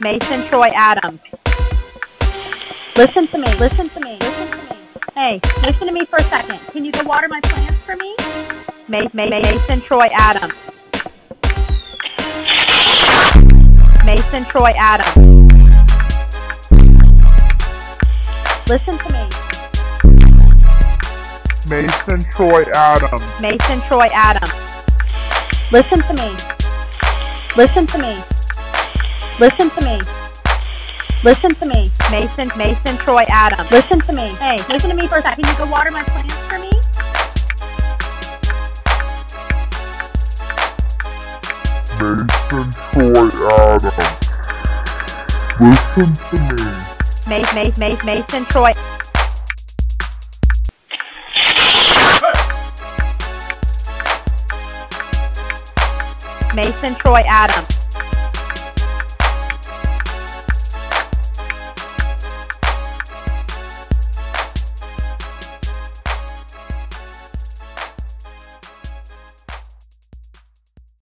Mason Troy Adams. Listen to me, listen to me, listen to me. Hey, listen to me for a second. Can you go water my plants for me? Mason, Mason Troy Adams. Mason Troy Adams. Listen to me. Mason Troy Adams. Mason Troy Adams. Listen to me. Listen to me. Listen to me. Listen to me. Mason Mason Troy Adams. Listen to me. Hey, listen to me for a second. Can you go water my plants for me? Mason Troy Adams. Listen to me. Mason Mason Mason Mason Troy. Mason Troy Adams.